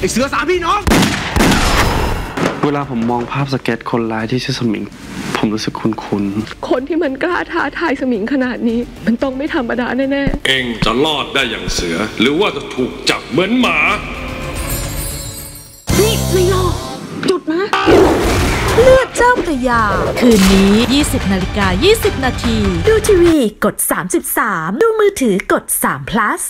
ไอเสือสามพี่น้อง เวลาผมมองภาพสเก็ตคนร้ายที่ชื่อสมิง ผมรู้สึกคุ้นคนที่มันกล้าท้าทายสมิงขนาดนี้ มันต้องไม่ธรรมดาแน่เองจะรอดได้อย่างเสือ หรือว่าจะถูกจับเหมือนหมา นี่ไม่รอจุดนะเลือดเจ้าพระยา คืนนี้ 20 นาฬิกา 20 นาที ดูทีวีกด 33 ดูมือถือกด3 plus